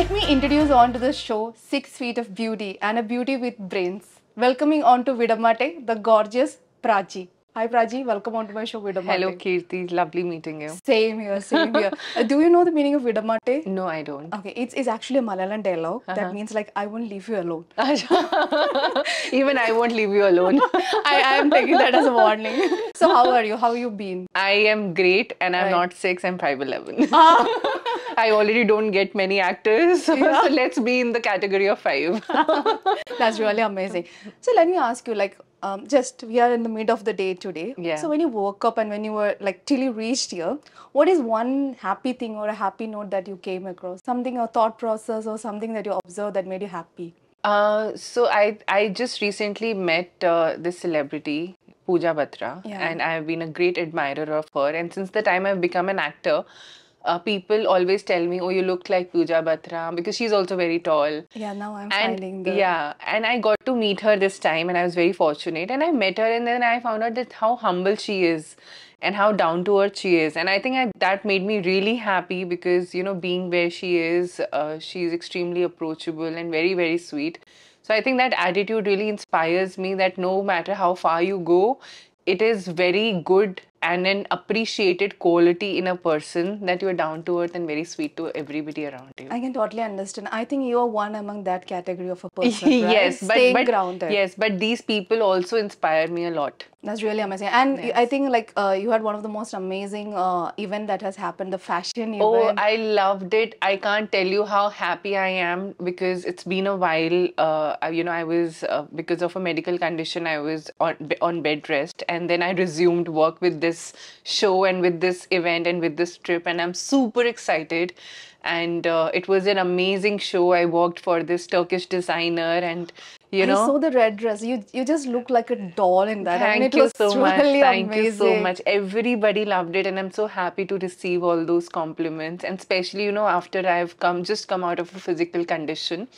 Let me introduce on to the show Six Feet of Beauty and a Beauty with Brains. Welcoming on to Vidamatte, the gorgeous Prachi. Hi Prachi, welcome on to my show Vidamatte. Hello, Kirti. Lovely meeting you. Same here, same here. Uh, do you know the meaning of Vidamatte? No, I don't. Okay, it's, it's actually a Malayalam dialogue that means like I won't leave you alone. Even I won't leave you alone. I, I am taking that as a warning. So how are you? How have you been? I am great and I'm Right. not six, I'm 5'11. I already don't get many actors, so let's be in the category of five. That's really amazing. So let me ask you, like, um, just we are in the mid of the day today. Yeah. So when you woke up and when you were like till you reached here, what is one happy thing or a happy note that you came across? Something a thought process or something that you observed that made you happy? Uh, so I I just recently met uh, this celebrity Pooja Batra, Yeah. and I have been a great admirer of her. And since the time I've become an actor, uh, people always tell me, "Oh, you look like Pooja Batra," because she's also very tall. Yeah, now I'm and finding the yeah and i got to meet her this time and i was very fortunate. And i met her and then i found out that how humble she is and how down to earth she is. And i think I, that made me really happy because you know being where she is uh, she's extremely approachable and very very sweet. So i think that attitude really inspires me that no matter how far you go it is very good and an appreciated quality in a person that you're down to earth and very sweet to everybody around you I can totally understand. I think you are one among that category of a person. right? yes, but, Staying but grounded. yes, but these people also inspire me a lot. That's really amazing. And I think like uh, you had one of the most amazing uh, event that has happened, the fashion event. Oh. I loved it. I can't tell you how happy I am because it's been a while. Uh, you know, I was uh, because of a medical condition, I was on on bed rest, and then I resumed work with this show and with this event and with this trip, and I'm super excited. And uh, it was an amazing show. I worked for this Turkish designer, and you know, I saw the red dress. You you just look like a doll in that. I Thank mean, it you was so much. really Thank amazing. you so much. Everybody loved it, and I'm so happy to receive all those compliments. And especially, you know, after I've come just come out of a physical condition.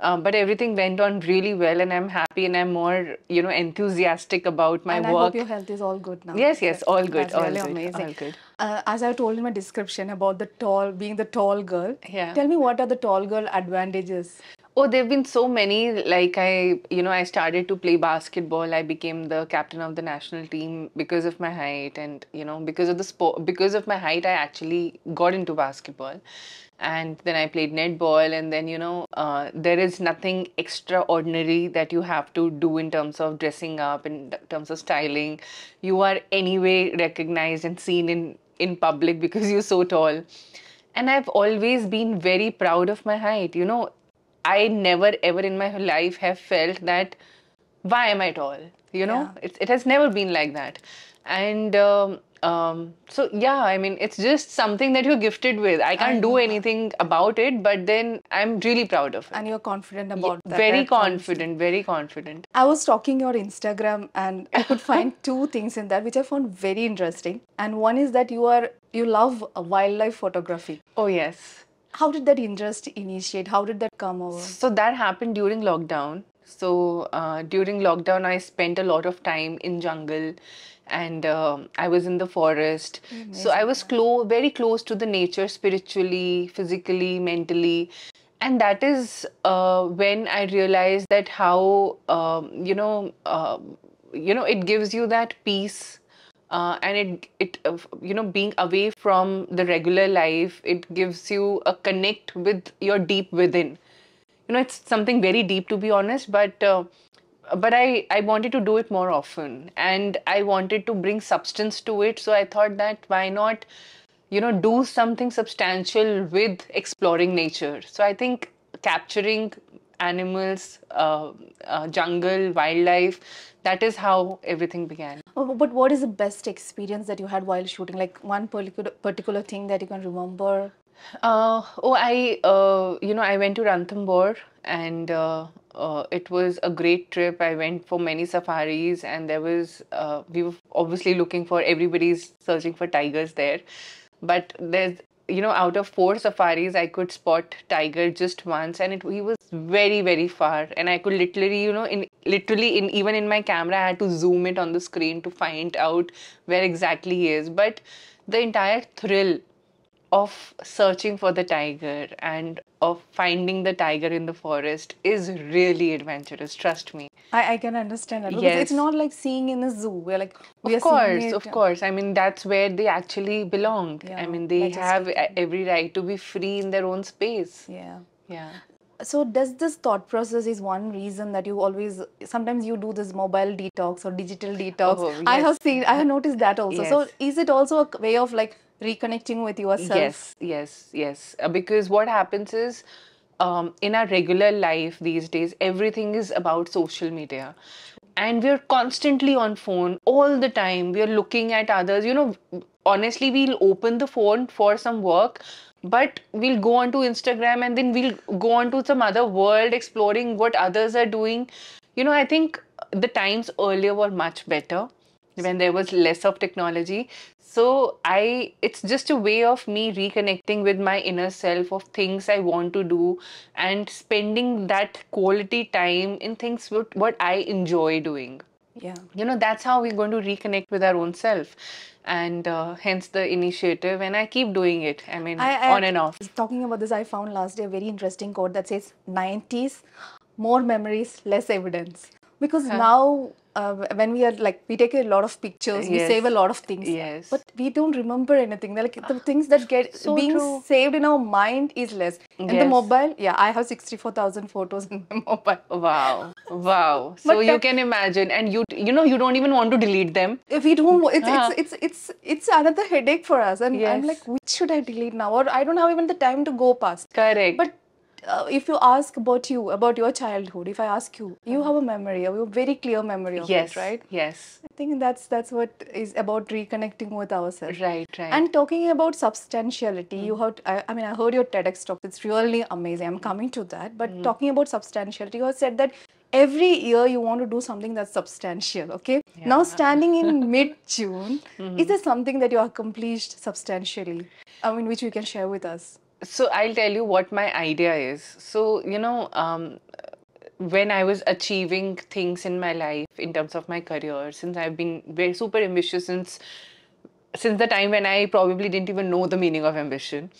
Um, but everything went on really well, and I'm happy, and I'm more, you know, enthusiastic about my and I work. hope your health is all good now. Yes, yes, all good, That's all really good, amazing. all good. Uh, as I told in my description about the tall, being the tall girl. Yeah. Tell me what are the tall girl advantages? Oh, there have been so many. Like I, you know, I started to play basketball. I became the captain of the national team because of my height, and you know, because of the sport, because of my height, I actually got into basketball. And then I played netball, and then you know, uh, there is nothing extraordinary that you have to do in terms of dressing up, in terms of styling. You are anyway recognized and seen in in public because you're so tall. And I've always been very proud of my height. You know, I never ever in my life have felt that why am I tall? You know, Yeah. it, it has never been like that. And um, um, so, yeah, I mean, it's just something that you're gifted with. I can't do anything about it, but then I'm really proud of it. And you're confident about that. very that comes- confident, very confident. I was stalking your Instagram and I could find two things in that which I found very interesting. And one is that you are you love wildlife photography. Oh, yes. How did that interest initiate? How did that come over? So that happened during lockdown. So uh, during lockdown, I spent a lot of time in jungle, and um, I was in the forest. So I was close, very close to the nature, spiritually, physically, mentally, and that is uh, when I realized that how um, you know, uh, you know, it gives you that peace uh, and it it uh, you know being away from the regular life it gives you a connect with your deep within. You know it's something very deep to be honest but uh, but i i wanted to do it more often. And i wanted to bring substance to it. So i thought that why not you know do something substantial with exploring nature. So i think capturing animals uh, uh, jungle wildlife that is how everything began Oh, But what is the best experience that you had while shooting? Like one particular particular thing that you can remember? Uh, oh, I, uh, you know, I went to Ranthambore and uh, uh, it was a great trip. I went for many safaris and there was, uh, we were obviously looking for, everybody's searching for tigers there. But there's, you know, out of four safaris, I could spot tiger just once and it, he was very, very far. And I could literally, you know, in literally in even in my camera, I had to zoom it on the screen to find out where exactly he is. But the entire thrill of searching for the tiger and of finding the tiger in the forest is really adventurous. Trust me. I, I can understand that because it's not like seeing in a zoo. We're like we Of course, it. of course. I mean, that's where they actually belong. I mean, they majestic. have every right to be free in their own space. Yeah. Yeah. So does this thought process is one reason that you always sometimes you do this mobile detox or digital detox. Oh, I have seen I have noticed that also. So is it also a way of like reconnecting with yourself? Yes, yes, yes. Uh, Because what happens is, um, in our regular life these days, everything is about social media. And we're constantly on phone all the time. We're looking at others. You know, honestly, we'll open the phone for some work, but we'll go on to Instagram and then we'll go on to some other world exploring what others are doing. You know, I think the times earlier were much better when there was less of technology so i it's just a way of me reconnecting with my inner self of things i want to do and spending that quality time in things what, what i enjoy doing Yeah. you know that's how we're going to reconnect with our own self and uh, hence the initiative and i keep doing it i mean I, I on and off Talking about this, I found last day a very interesting quote that says 90s, more memories, less evidence. Because now, uh, when we are like, we take a lot of pictures, we save a lot of things, Yes. but we don't remember anything. They're like the things that get So being true. saved in our mind is less. In the mobile, yeah, I have 64,000 photos in my mobile. wow wow so But you can imagine and you you know you don't even want to delete them If we don't, it's, Ah. it's, it's, it's, it's another headache for us. And I'm like, which should I delete now? Or I don't have even the time to go past. correct But uh, if you ask about you, about your childhood, if I ask you, you have a memory, a very clear memory of yes it, right? yes I think that's that's what is about reconnecting with ourselves. right right And talking about substantiality, you have. I, I mean, I heard your TEDx talk. It's really amazing. I'm coming to that. But talking about substantiality, you have said that every year you want to do something that's substantial. Okay. Now standing in mid June, is there something that you accomplished substantially? I mean, which you can share with us. So I'll tell you what my idea is. So, you know, um, when I was achieving things in my life in terms of my career, since I've been very super ambitious since since the time when I probably didn't even know the meaning of ambition.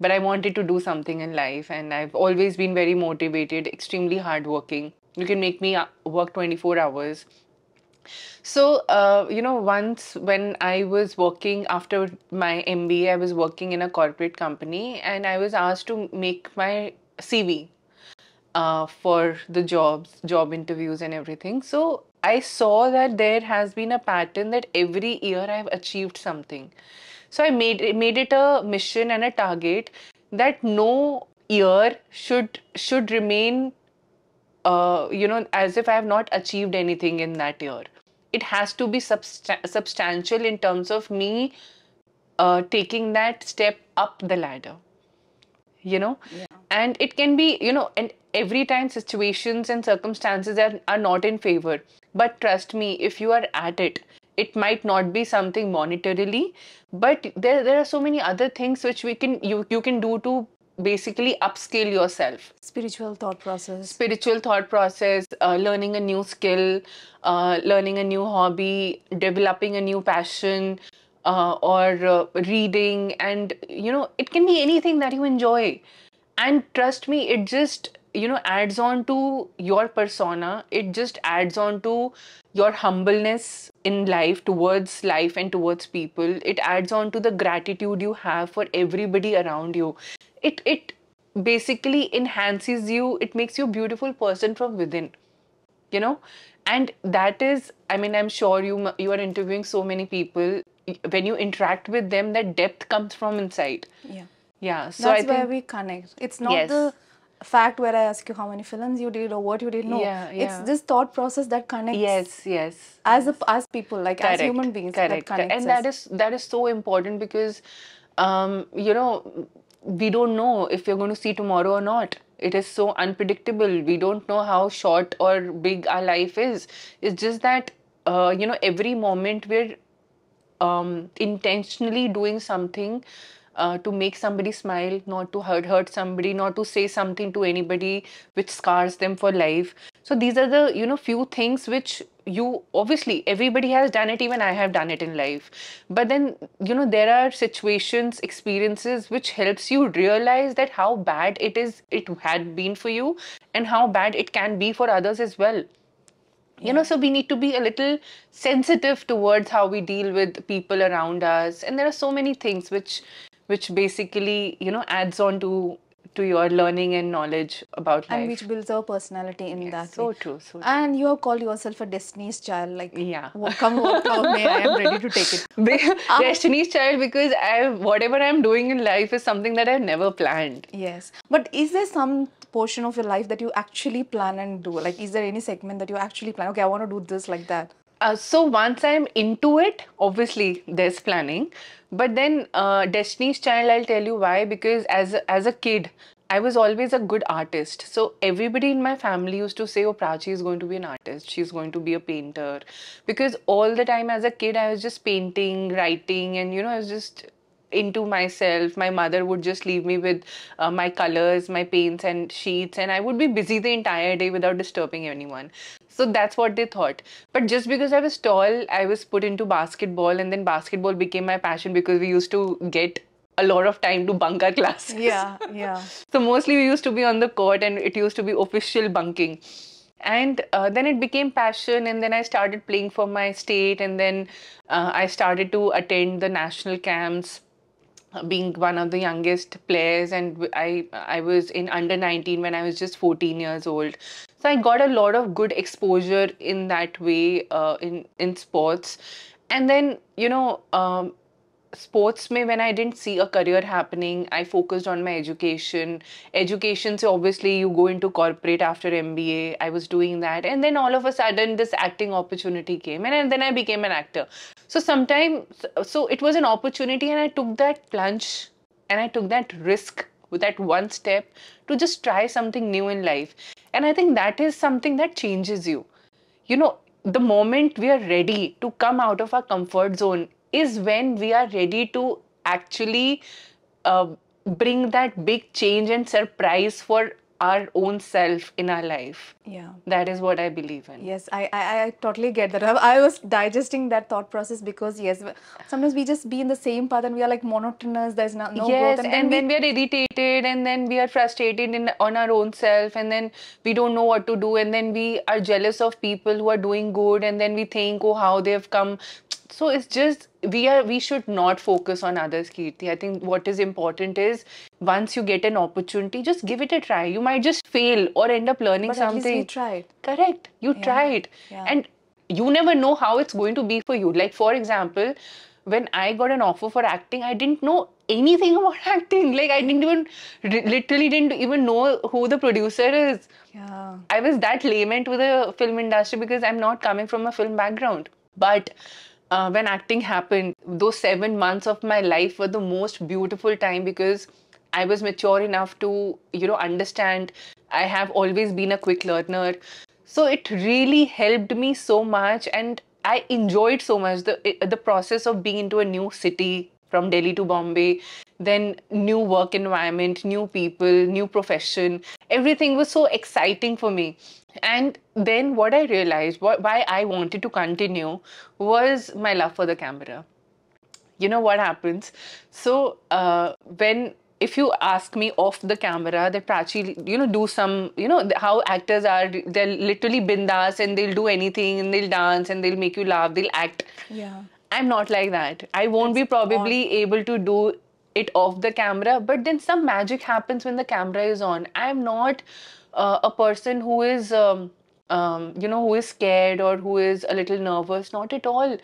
But I wanted to do something in life, and I've always been very motivated, extremely hardworking. You can make me uh, work 24 hours. So, uh, you know, once when I was working after my MBA, I was working in a corporate company and I was asked to make my CV uh, for the jobs, job interviews, and everything. So, I saw that there has been a pattern that every year I've achieved something. So, I made made it a mission and a target that no year should should remain uh, you know, as if I have not achieved anything in that year. It has to be substan- substantial in terms of me uh, taking that step up the ladder. You know, and it can be, you know, and every time situations and circumstances are, are not in favor. But trust me, if you are at it, it might not be something monetarily, but there there are so many other things which we can you you can do to basically upscale yourself Spiritual thought process. spiritual thought process, uh, learning a new skill, uh, learning a new hobby, developing a new passion, uh, or uh, reading, and you know, it can be anything that you enjoy. And trust me, it just you know adds on to your persona. It just adds on to your humbleness in life towards life and towards people. It adds on to the gratitude you have for everybody around you. It it basically enhances you it makes you a beautiful person from within you know and that is i mean i'm sure you you are interviewing so many people when you interact with them that depth comes from inside Yeah. yeah so That's i where think we connect. It's not Yes. the fact where I ask you how many films you did or what you did. No, Yeah, it's this thought process that connects yes yes as a, as people, like as human beings, correct that connects and us. that is that is so important because um you know we don't know if we're going to see tomorrow or not. It is so unpredictable. We don't know how short or big our life is. It's just that uh, you know every moment we're um, intentionally doing something uh, to make somebody smile, not to hurt hurt somebody, not to say something to anybody which scars them for life. So these are the you know few things which you obviously everybody has done it even i have done it in life. But then you know there are situations experiences which helps you realize that how bad it is it had been for you and how bad it can be for others as well. You know so we need to be a little sensitive towards how we deal with people around us. And there are so many things which which basically you know adds on to to your learning and knowledge about life. and which builds our personality in that so way. true so true. And you have called yourself a destiny's child. Like, Yeah. come what may, I am ready to take it. Be- um, Destiny's child because I whatever I'm doing in life is something that I've never planned. Yes. But is there some portion of your life that you actually plan and do? Like, is there any segment that you actually plan? Okay, I want to do this like that. Uh, so once I'm into it, obviously there's planning. But then uh, Destiny's Child, I'll tell you why. Because as a, as a kid, I was always a good artist. So everybody in my family used to say, "Oh, Prachi is going to be an artist. She's going to be a painter." Because all the time as a kid, I was just painting, writing, and you know, I was just into myself. My mother would just leave me with uh, my colors, my paints, and sheets, and I would be busy the entire day without disturbing anyone. So that's what they thought. But just because I was tall, I was put into basketball, and then basketball became my passion because we used to get a lot of time to bunk our classes. Yeah, yeah. So mostly we used to be on the court and it used to be official bunking. And uh, then it became passion, and then I started playing for my state, and then uh, I started to attend the national camps, uh, being one of the youngest players. And i i was in under 19 when I was just 14 years old. So I got a lot of good exposure in that way uh, in in sports, and then you know. Um, sports may when I didn't see a career happening, I focused on my education. Education, so obviously you go into corporate after MBA. I was doing that, and then all of a sudden this acting opportunity came, and, and then I became an actor. So sometimes, so it was an opportunity, and I took that plunge, and I took that risk with that one step to just try something new in life. And I think that is something that changes you. You know, the moment we are ready to come out of our comfort zone is when we are ready to actually uh, bring that big change and surprise for our own self in our life. Yeah. That is what I believe in. Yes, I, I, I totally get that. I, I was digesting that thought process because yes, sometimes we just be in the same path and we are like monotonous. There's no, no yes, growth, and we- then we are irritated, and then we are frustrated in on our own self, and then we don't know what to do, and then we are jealous of people who are doing good, and then we think, oh, how they've come. So it's just we are we should not focus on others, Kirti. I think what is important is once you get an opportunity, just give it a try. You might just fail or end up learning but at least something. we tried. Correct. You tried. yeah. And you never know how it's going to be for you. Like, for example, when I got an offer for acting, I didn't know anything about acting. Like, I didn't even, literally didn't even know who the producer is. Yeah. I was that layman to the film industry because I'm not coming from a film background. But uh, when acting happened, those seven months of my life were the most beautiful time because I was mature enough to, you know, understand. I have always been a quick learner. So it really helped me so much and I enjoyed so much the the process of being into a new city from Delhi to Bombay, then new work environment, new people, new profession. Everything was so exciting for me. And then what I realized, why I wanted to continue, was my love for the camera. You know what happens? So uh, when if you ask me off the camera that Prachi, you know, do some, you know, how actors are, they're literally bindas and they'll do anything and they'll dance and they'll make you laugh, they'll act. Yeah. I'm not like that. I won't be probably able to do it off the camera, but then some magic happens when the camera is on. I'm not uh, a person who is, um, um, you know, who is scared or who is a little nervous. Not at all.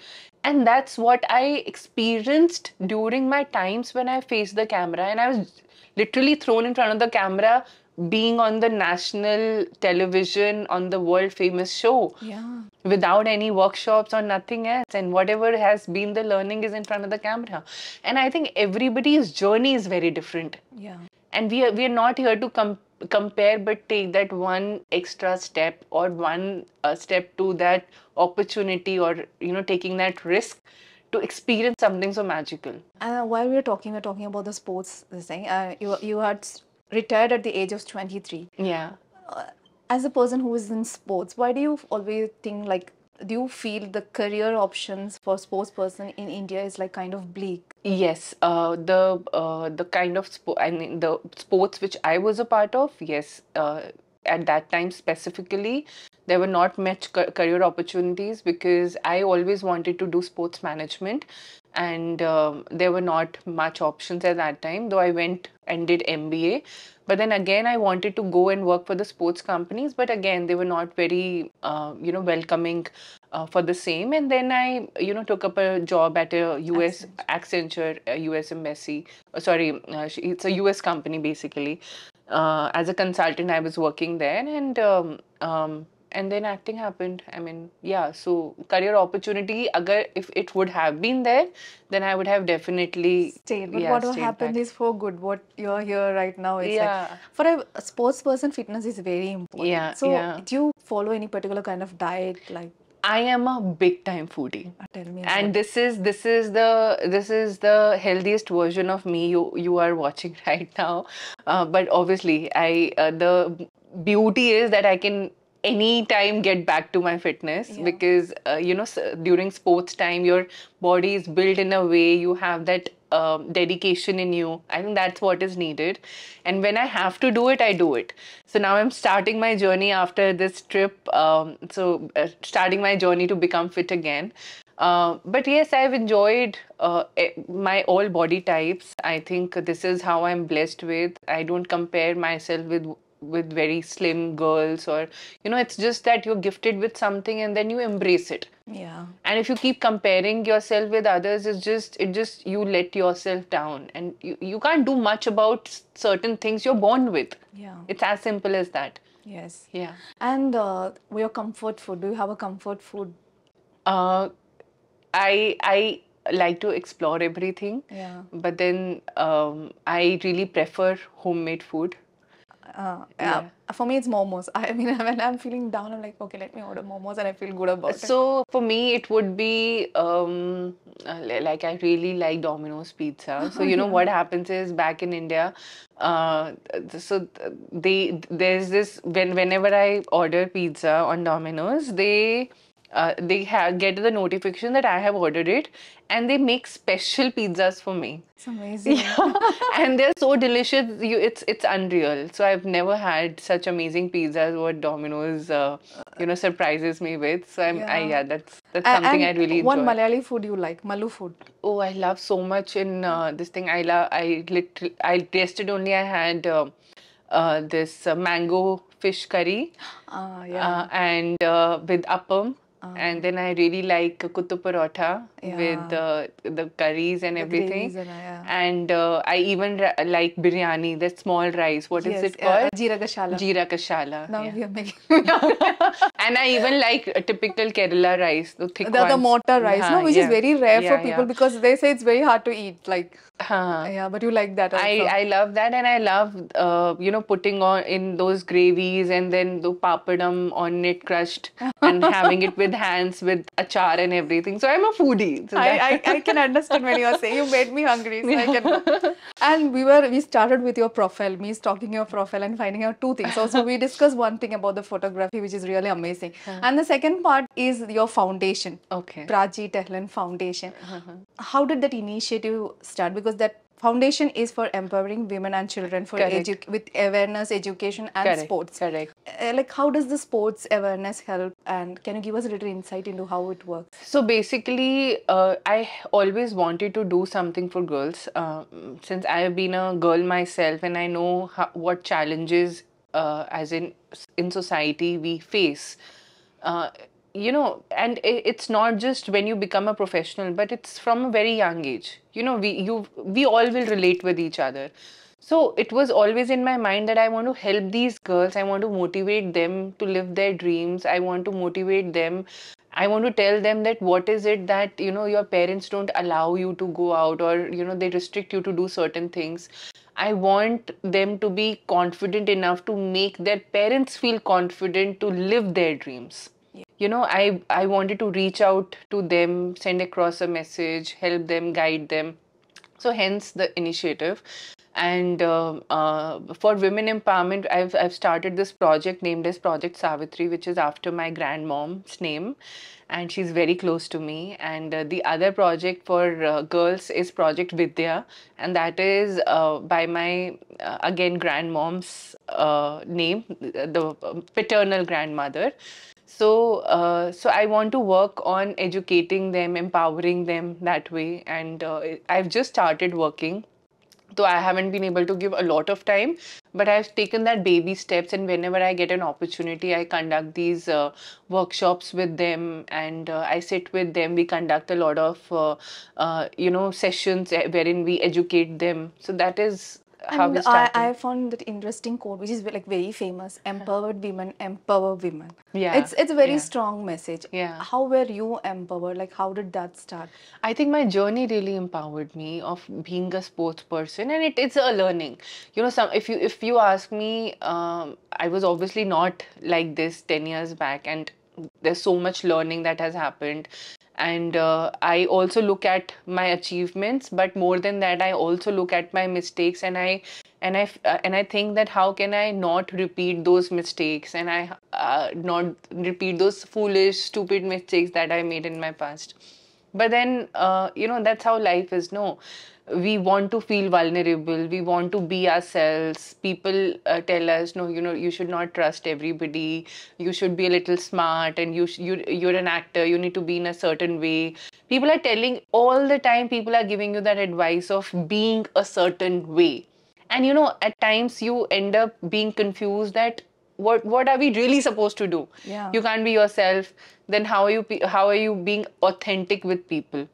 And that's what I experienced during my times when I faced the camera. And I was literally thrown in front of the camera, being on the national television on the world famous show Yeah. without any workshops or nothing else and whatever has been the learning is in front of the camera and i think everybody's journey is very different Yeah. and we are we are not here to com- compare but take that one extra step or one uh, step to that opportunity or you know taking that risk to experience something so magical And uh, while we were talking, we were talking about the sports thing. Uh, you you had retired at the age of 23. yeah As a person who is in sports, why do you always think like do you feel the career options for sports person in India is like kind of bleak? Yes, uh, the uh, the kind of spo- I mean the sports which I was a part of, yes, uh, at that time specifically, there were not much career opportunities because I always wanted to do sports management, and um, there were not much options at that time. Though I went and did MBA, but then again I wanted to go and work for the sports companies, but again they were not very uh, you know welcoming uh, for the same. And then I you know took up a job at a US Accenture, a US embassy. Uh, sorry, uh, it's a US company basically. Uh, as a consultant, I was working there, and um, um, and then acting happened. I mean, yeah. So career opportunity, agar if it would have been there, then I would have definitely Stayed. But yeah, what stayed happen back. is for good. What you're here right now is Yeah. like for a, sports person, fitness is very important. Yeah, So yeah. do you follow any particular kind of diet? Like, I am a big time foodie. uh, tell me. and this is this is the this is the healthiest version of me you you are watching right now uh, but obviously i uh, the beauty is that i can anytime get back to my fitness Yeah. because uh, you know during sports time your body is built in a way you have that um, dedication in you i think that's what is needed and when i have to do it i do it so now i'm starting my journey after this trip um, so uh, starting my journey to become fit again uh, but yes, I've enjoyed uh, my all body types. I think this is how I'm blessed with. I don't compare myself with with very slim girls or you know it's just that you're gifted with something and then you embrace it yeah. and if you keep comparing yourself with others it's just it just you let yourself down and you, you can't do much about certain things you're born with Yeah. it's as simple as that Yes. yeah And uh, your comfort food. Do you have a comfort food? uh, i i like to explore everything Yeah. but then um, I really prefer homemade food. Uh, yeah. For me, it's momos. I mean, when I'm feeling down, I'm like, okay, let me order momos, and I feel good about it. So for me, it would be um, uh, like I really like Domino's pizza. So you know what happens is back in India, uh, so th- they there's this when whenever I order pizza on Domino's, they uh, they ha- get the notification that I have ordered it, and they make special pizzas for me. It's amazing. and they're so delicious. You, it's it's unreal. So I've never had such amazing pizzas. What Domino's, uh, you know, surprises me with. So I'm, I, Yeah. yeah, that's that's something I and really What enjoy. Malayali food you like? Malu food. Oh, I love so much in uh, this thing. I love. I literally. I yesterday only I had uh, uh, this uh, mango fish curry Ah, yeah. uh, and uh, with appam. And then I really like kuttu parotha with Yeah. uh, the curries and The everything. and, uh, yeah. And uh, I even like biryani, that small rice. What is Yes, it uh, called? Jeera Gashala. Jeera kashala. Now yeah. we are making and I even like a typical Kerala rice, the thick the, the matta rice, no, which yeah. is very rare for people yeah. because they say it's very hard to eat. Like, Huh. yeah, but you like that also. I, I love that and I love uh, you know putting on in those gravies and then the papadam on it crushed and having it with hands with achar and everything. So I'm a foodie. So I, I, I can understand when you are saying you made me hungry. So I can. And we were we started with your profile, me stalking your profile and finding out two things. Also, we discussed one thing about the photography, which is really amazing. And the second part is your foundation, okay. Prachi Tehlan Foundation. Uh-huh. How did that initiative start? Because that foundation is for empowering women and children for edu- with awareness, education, and Correct. sports. Correct. Uh, like, how does the sports awareness help? And can you give us a little insight into how it works? So basically, uh, I always wanted to do something for girls uh, since I have been a girl myself and I know how, what challenges, uh, as in in society, we face. Uh, you know, and it's not just when you become a professional, but it's from a very young age. You know, we you we all will relate with each other. So it was always in my mind that I want to help these girls. I want to motivate them to live their dreams. I want to motivate them. I want to tell them that what is it that you know your parents don't allow you to go out or you know they restrict you to do certain things. I want them to be confident enough to make their parents feel confident to live their dreams you know i i wanted to reach out to them send across a message help them guide them So hence the initiative. And uh, uh, for women empowerment, I've I've started this project named as Project Savitri, which is after my grandmom's name, and she's very close to me. And uh, the other project for uh, girls is Project Vidya, and that is uh, by my uh, again grandmom's name, the paternal grandmother. So, uh, so I want to work on educating them, empowering them that way, and uh, I've just started working though I haven't been able to give a lot of time, but I've taken that baby steps. And whenever I get an opportunity, I conduct these uh, workshops with them, and uh, I sit with them. We conduct a lot of, uh, uh you know, sessions eh, wherein we educate them. So that is how we And I. I found that interesting quote, which is like very famous: "Empowered women empower women." Yeah, it's it's a very yeah. strong message. Yeah. How were you empowered? Like, how did that start? I think my journey really empowered me of being a sports person, and it, it's a learning. You know, some if you if you ask me, um, I was obviously not like this ten years back, and there's so much learning that has happened. And uh, I also look at my achievements, but more than that, I also look at my mistakes, and I and I uh, and I think that how can I not repeat those mistakes, and I uh, not repeat those foolish, stupid mistakes that I made in my past? But then uh, you know that's how life is no we want to feel vulnerable we want to be ourselves. People uh, tell us no you know you should not trust everybody. You should be a little smart and you sh- you you're an actor. You need to be in a certain way. People are telling all the time people are giving you that advice of being a certain way. And you know at times you end up being confused that what what are we really supposed to do? Yeah. you can't be yourself. Then how are you how are you being authentic with people?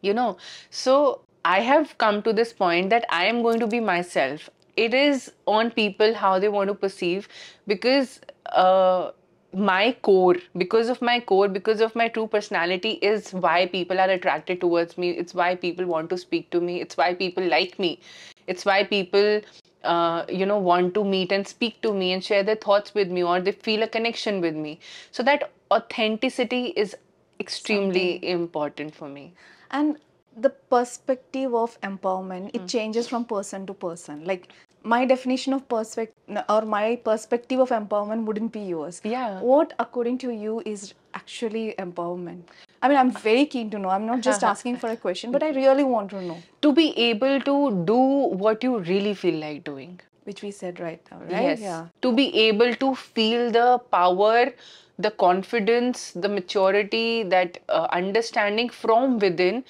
You know? So i have come to this point that i am going to be myself. It is on people how they want to perceive because uh, my core because of my core because of my true personality is why people are attracted towards me. It's why people want to speak to me. It's why people like me. It's why people uh, you know want to meet and speak to me and share their thoughts with me or they feel a connection with me. So that authenticity is extremely important for me. And the perspective of empowerment it changes from person to person. Like my definition of perspective or my perspective of empowerment wouldn't be yours. Yeah. what according to you is actually empowerment? I mean i'm very keen to know. I'm not just asking for a question but i really want to know. To be able to do what you really feel like doing. Which we said right now right? Yes. yeah. To be able to feel the power, the confidence, the maturity, that uh, understanding from within,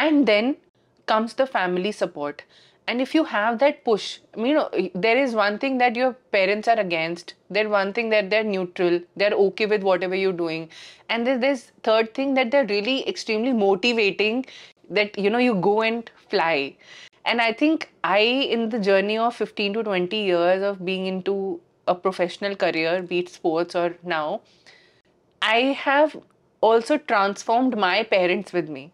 and then comes the family support. And if you have that push, you know, there is one thing that your parents are against. There's one thing that they're neutral. They're okay with whatever you're doing. And there's third thing that they're really extremely motivating. That you know you go and fly. And I think I, in the journey of 15 to 20 years of being into a professional career, be it sports or now, I have also transformed my parents with me.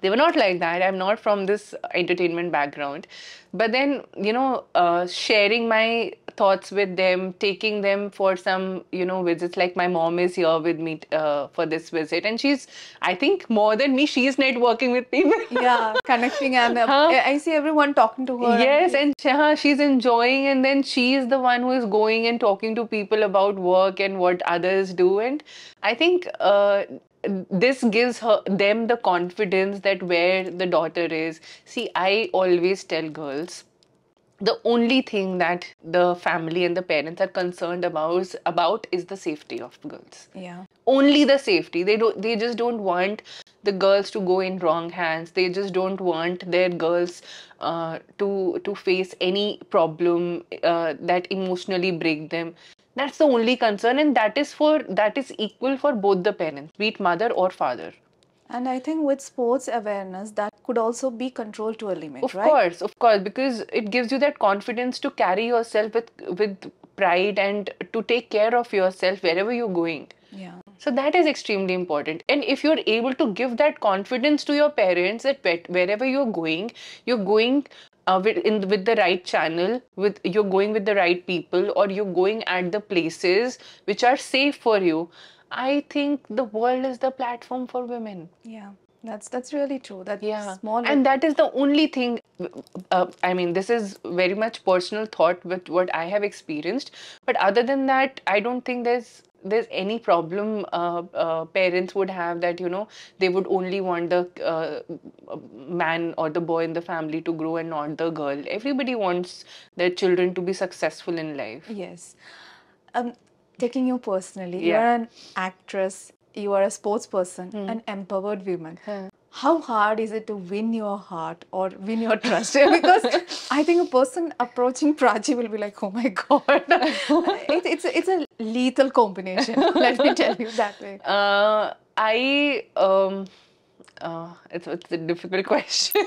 They were not like that. I'm not from this entertainment background. But then, you know, uh, sharing my thoughts with them, taking them for some, you know, visits. Like my mom is here with me uh, for this visit. And she's, I think, more than me, she's networking with people. yeah connecting and uh, Huh? i see everyone talking to her Yes, and she's enjoying, and then she is the one who is going and talking to people about work and what others do. And I think uh, this gives her them the confidence that where the daughter is. See, I always tell girls the only thing that the family and the parents are concerned about about is the safety of girls. Yeah. Only the safety. They don't they just don't want the girls to go in wrong hands. They just don't want their girls uh, to to face any problem uh, that emotionally break them that's the only concern and that is for that is equal for both the parents be it mother or father. And i think with sports awareness that could also be controlled to a limit of right? course of course because it gives you that confidence to carry yourself with with pride and to take care of yourself wherever you're going. Yeah. So that is extremely important. And if you're able to give that confidence to your parents that wherever you're going, you're going uh, with, in, with the right channel, with you're going with the right people, or you're going at the places which are safe for you. I think the world is the platform for women. yeah That's that's really true. That yeah small and that is the only thing uh, i mean this is very much personal thought with what i have experienced but other than that i don't think there's there's any problem uh, uh, parents would have that you know they would only want the uh, man or the boy in the family to grow and not the girl. Everybody wants their children to be successful in life. Yes. Um, taking you personally, you're an actress, you are a sports person, an empowered woman. How hard is it to win your heart or win your trust? because I think a person approaching Prachi will be like, oh my god, it, it's, a, it's a lethal combination. Let me tell you that way. Uh, I um, uh, it's it's a difficult question.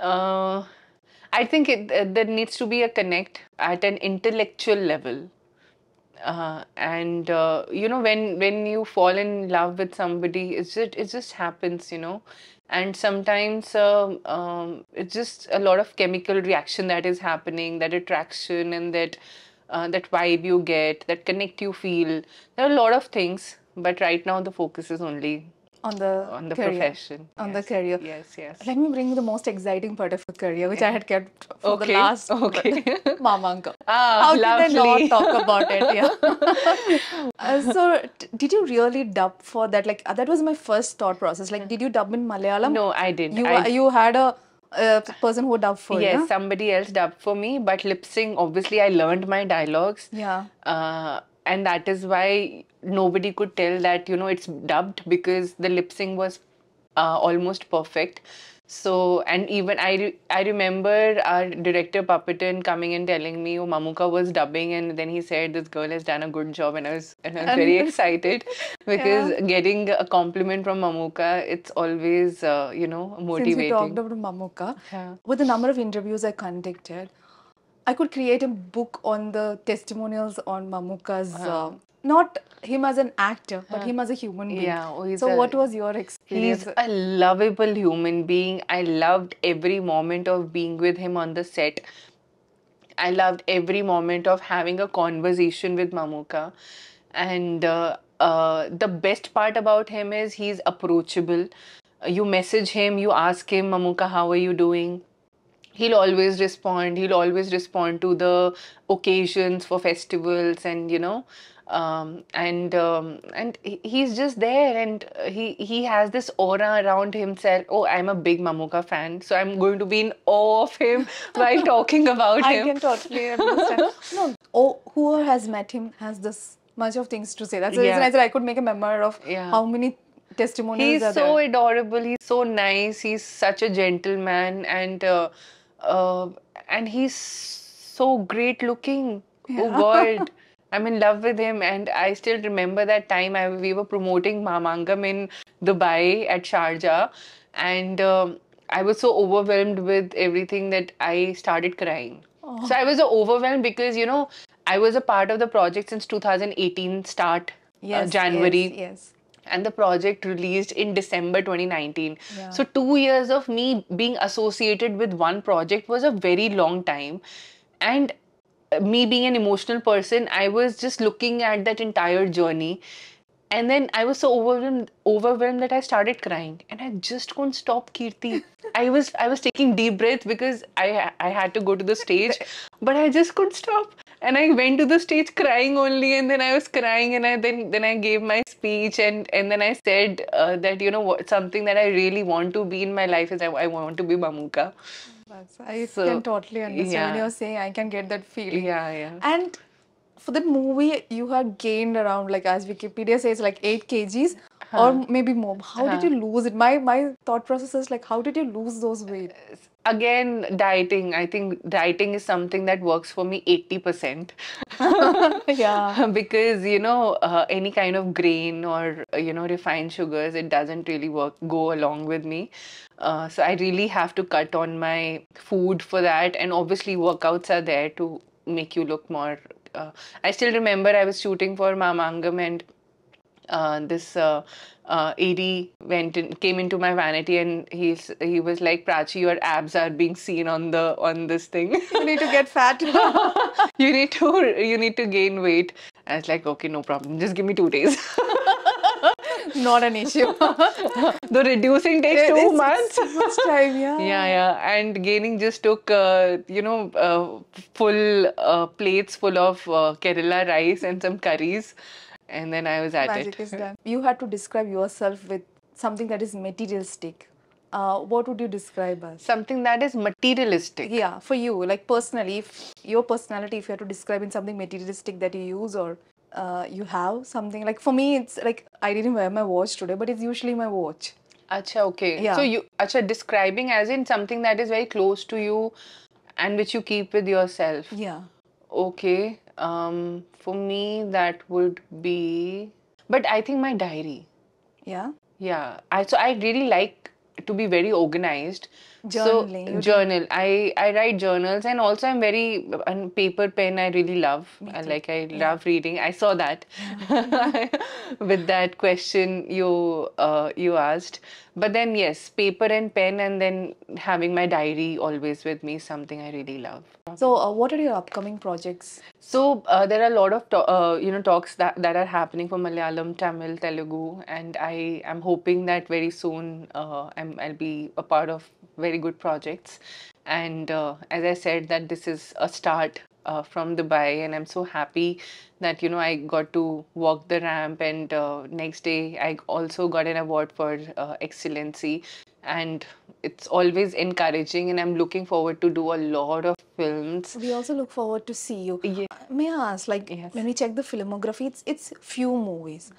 uh, I think it uh, there needs to be a connect at an intellectual level. Uh, and uh, you know when when you fall in love with somebody it's just it just happens you know. And sometimes um, um, it's just a lot of chemical reaction that is happening that attraction and that uh, that vibe you get that connect you feel. There are a lot of things but right now the focus is only On the, on the career. profession On the Yes. career. yes yes Let me bring the most exciting part of your career, which I had kept for the Okay, last okay. Mamangam. Ah, How did I not talk about it? Yeah. uh, so, t- did you really dub for that? Like, uh, that was my first thought process. Like, did you dub in Malayalam? no i didn't You I, you had a, uh person who dubbed for you. yes somebody else dubbed for me but lip sync obviously i learned my dialogues Yeah. uh, and that is why nobody could tell that you know it's dubbed because the lip sync was uh, almost perfect. So and even I, re- I remember our director Papitan coming and telling me oh Mammukka was dubbing and then he said this girl has done a good job and I was and I was very excited because getting a compliment from Mammukka it's always uh, you know motivating Since motivating talked about Mammukka, Yeah. with the number of interviews I conducted, I could create a book on the testimonials on Mammukka's, uh, not him as an actor, but him as a human being. Yeah, oh, so, a- what was your experience? He's a lovable human being. I loved every moment of being with him on the set. I loved every moment of having a conversation with Mammukka. And uh, uh, the best part about him is he's approachable. You message him, you ask him, Mammukka, how are you doing? He'll always respond. He'll always respond to the occasions for festivals and, you know, um, and um, and he's just there and he he has this aura around himself. Oh, I'm a big Mammukka fan, so I'm going to be in awe of him while talking about I him. can totally understand. no, oh, whoever has met him has this much of things to say. That's the reason Yeah. I said I could make a memoir of Yeah. how many testimonials He's so there. adorable. He's so nice. He's such a gentleman, and uh, uh, and he's so great looking. Oh God, I'm in love with him, and I still remember that time I, we were promoting Mamangam in Dubai at Sharjah, and um, I was so overwhelmed with everything that I started crying. So I was overwhelmed because you know I was a part of the project since 2018 start uh, January Yes, yes. And the project released in December 2019. Yeah. So, two years of me being associated with one project was a very long time. And uh, me being an emotional person, I was just looking at that entire journey. And then I was so overwhelmed, overwhelmed that I started crying, and I just couldn't stop, Kirti. I was, I was taking deep breaths because I, I had to go to the stage, but I just couldn't stop. And I went to the stage crying only, and then I was crying, and I then, then I gave my speech, and and then I said uh, that you know what, something that I really want to be in my life is I, I want to be Mammukka. I So, can totally understand when you're saying I can get that feeling. Yeah, yeah. And for that movie, you had gained around, like as Wikipedia says, like eight kgs or maybe more. How did you lose it? My my thought process is like, how did you lose those weight? Again, dieting. I think dieting is something that works for me 80%. yeah. because you know uh, any kind of grain or uh, you know refined sugars it doesn't really work go along with me uh, so i really have to cut on my food for that and obviously workouts are there to make you look more uh, i still remember i was shooting for mamangam and uh, this uh, uh, AD went in, came into my vanity and he's he was like Prachi your abs are being seen on the on this thing You need to get fat. you need to you need to gain weight. I was like, okay, no problem. Just give me two days. Not an issue. the reducing takes two It's- it's months. too much time, yeah. yeah yeah and gaining just took uh, you know uh, full uh, plates full of uh, kerala rice and some curries and then i was at Magic it is done. You had to describe yourself with something that is materialistic. Uh, what would you describe as? something that is materialistic Yeah, for you, like personally, if your personality, if you had to describe in something materialistic that you use or uh, you have something like for me, it's like I didn't wear my watch today, but it's usually my watch. acha okay Yeah. so you acha describing as in something that is very close to you and which you keep with yourself Yeah. okay um for me that would be but i think my diary Yeah. Yeah, I so I really like to be very organized. Journaling, So journal. I I write journals and also I'm very and paper pen. I really love. I like I love reading. I saw that with that question you uh, you asked. But then yes, paper and pen, and then having my diary always with me is something I really love. So, uh, what are your upcoming projects? So uh, there are a lot of to- uh, you know talks that, that are happening for Malayalam, Tamil, Telugu, and I am hoping that very soon uh, I'm, I'll be a part of very good projects. And uh, as I said, that this is a start uh, from Dubai, and I'm so happy that you know I got to walk the ramp, and uh, next day I also got an award for uh, excellency. And it's always encouraging, and I'm looking forward to do a lot of films. We also look forward to see you. May I ask, like, Yes. when we check the filmography, it's it's few movies.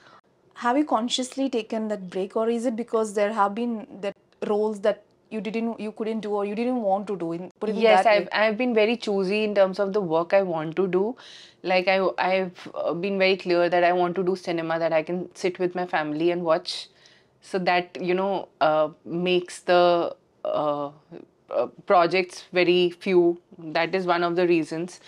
Have you consciously taken that break, or is it because there have been that roles that you didn't, you couldn't do, or you didn't want to do? In put it in Yes, I've way? I've been very choosy in terms of the work I want to do. Like I I've uh, been very clear that I want to do cinema that I can sit with my family and watch. So that you know uh, makes the uh, uh, projects very few. That is one of the reasons.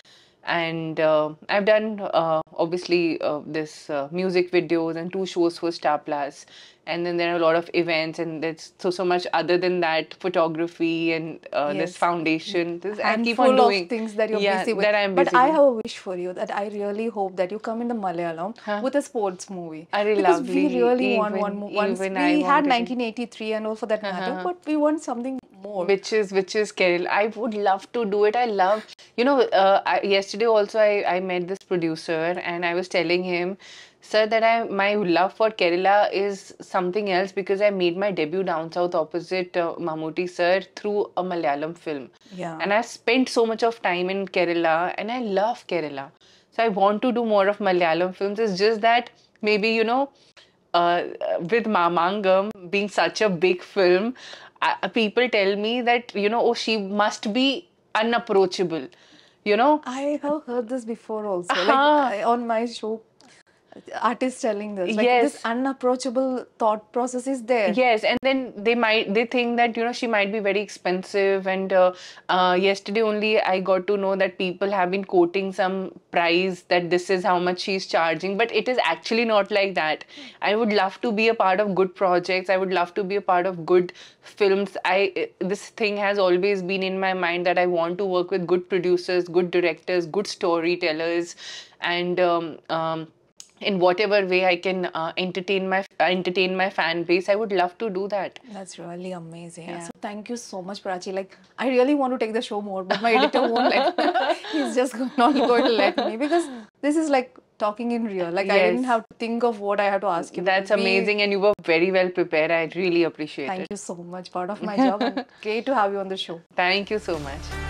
And uh, I've done uh, obviously uh, this uh, music videos and two shows for Star Plus, and then there are a lot of events and there's so so much other than that photography and uh, this foundation. This I keep handful on doing of things that you're yeah, busy with. That I'm busy but busy I have a wish for you that I really hope that you come in the Malayalam with a sports movie. Very because lovely. we really want one. Once we I had 1983 and all for that matter, but we want something more. which is which is Kerala. I would love to do it. I love, you know. Uh, I, yesterday also, I I met this producer and I was telling him, sir, that I my love for Kerala is something else because I made my debut down south opposite uh, Mammootty sir through a Malayalam film. Yeah. And I've spent so much of time in Kerala and I love Kerala. So I want to do more of Malayalam films. It's just that maybe, you know, uh, with Mamangam being such a big film, uh, people tell me that, you know, oh, she must be unapproachable. You know? I have heard this before also. Uh-huh. Like I- on my show, artists telling this. Like Yes. this unapproachable thought process is there. Yes, and then they might they think that you know she might be very expensive. And uh, uh, yesterday only I got to know that people have been quoting some price that this is how much she's charging, but it is actually not like that. I would love to be a part of good projects. I would love to be a part of good films. I this thing has always been in my mind that I want to work with good producers, good directors, good storytellers, and um, um, in whatever way I can uh, entertain my entertain my fan base, I would love to do that. That's really amazing. Yeah. So thank you so much, Prachi. Like I really want to take the show more, but my editor won't let. He's just not going to let me because this is like talking in real. Like I didn't have to think of what I have to ask you. That's We- amazing, and you were very well prepared. I really appreciate Thank it. Thank you so much. Part of my job. great to have you on the show. Thank you so much.